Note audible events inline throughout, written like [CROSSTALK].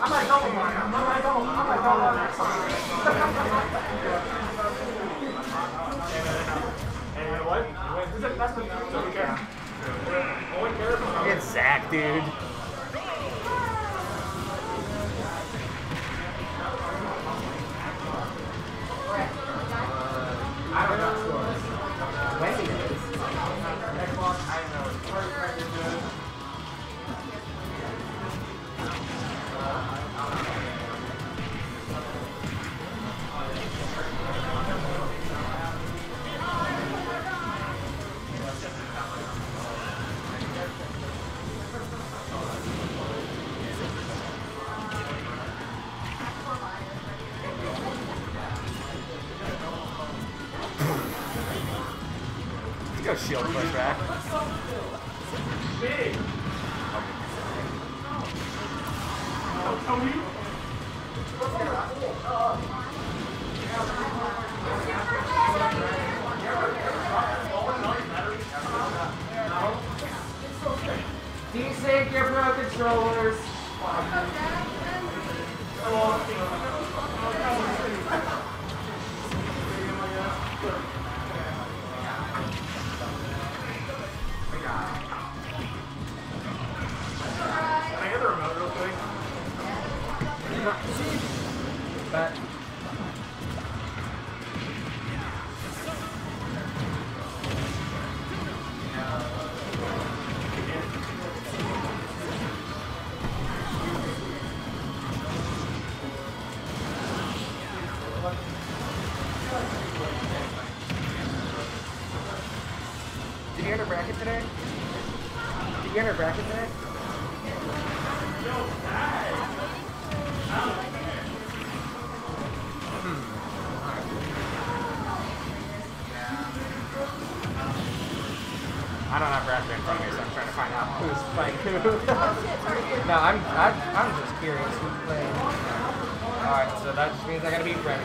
I might double mine. I might double. I might double next if It's Zaqk, dude. Let's go shield push back. Big. Tony. Desync your pro controllers. Did you enter bracket today? Did you enter bracket today? Hmm. I don't have bracket in front of me, so I'm trying to find out who's playing who. Oh, [LAUGHS] no, I'm, I'm I'm just curious who's playing. All right, so that just means I gotta beat Remy.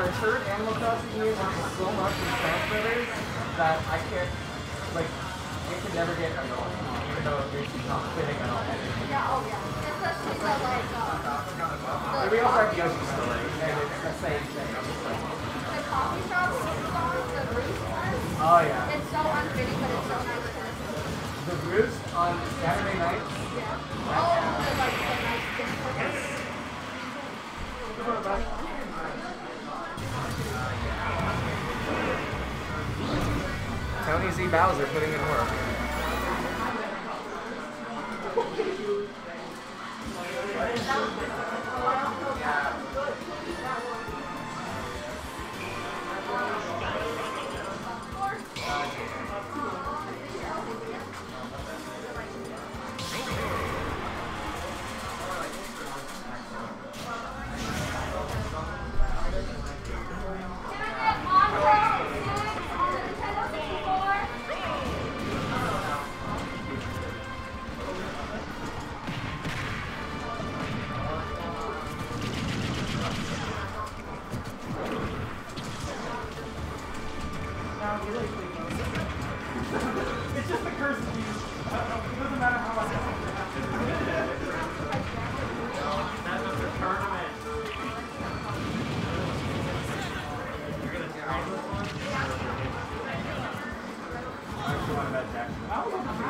to the point where I heard Animal Crossing music so much Smash Brothers that I can't, like, it can never get annoying, even though it's not fitting at all. Yeah, oh yeah. Especially the like, uh, And we also have Yoshi Story, and it's the same thing. I'm just like, the coffee shop song, the roost oh yeah. It's so unfitting, but it's so nice to listen to. The Roost on Saturday nights. Yeah. Oh, the like the nice thing. Z Bowser putting in work. it's just the curse of you. It doesn't matter how I it tournament. You're going to this one? I was on the.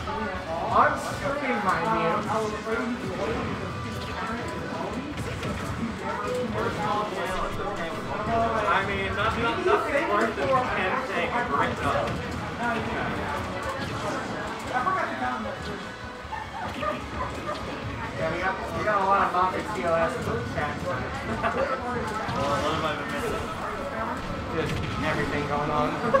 I'm screaming my man. I mean, nothing, nothing worth the 10 thing bricked up. Yeah, we got, we got a lot of Mopper TLS in the chat. well, what have been missing? Just everything going on.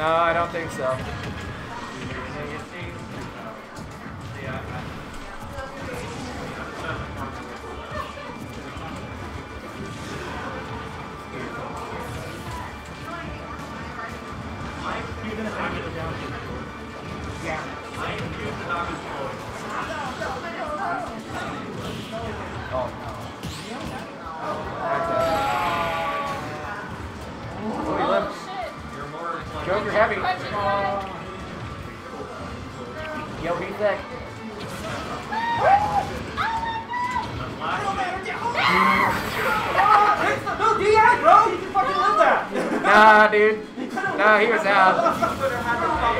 No, I don't think so. Nah, dude. Nah, he was out.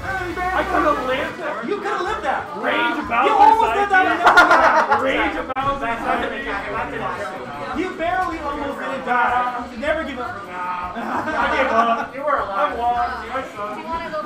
I could have lived that. You could have lived that. Rage about You this almost did that. idea. and never did that. Rage about this You barely almost didn't die. Never give up. Nah. I gave up. You were I alive. won. I Do you suck. want to go